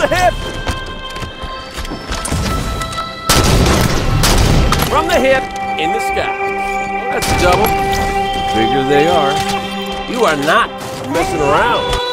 the hip! From the hip, in the sky. That's a double. Bigger they are. You are not messing around.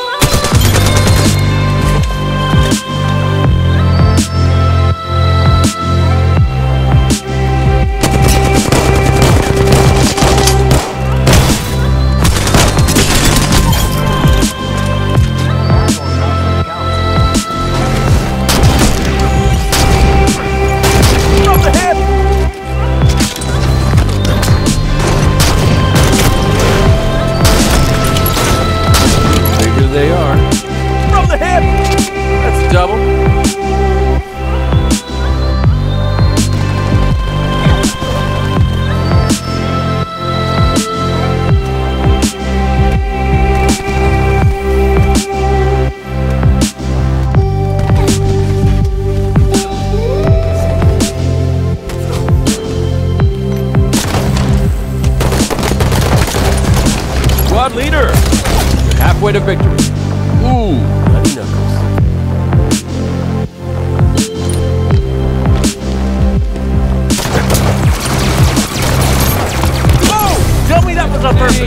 Squad leader! You're halfway to victory. Ooh, bloody knuckles. Oh! Tell me that was on purpose.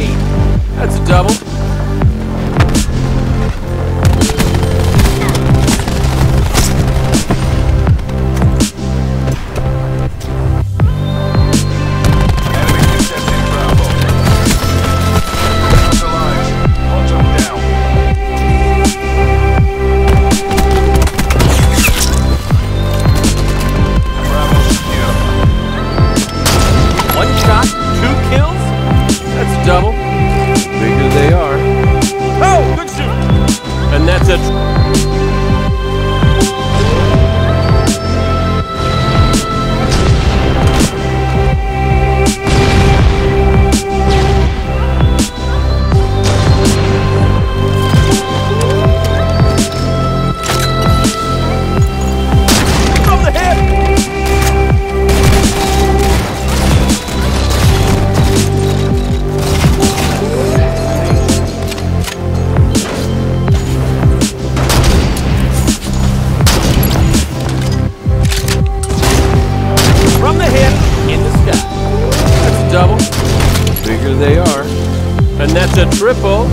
That's a double. A they are. And that's a triple.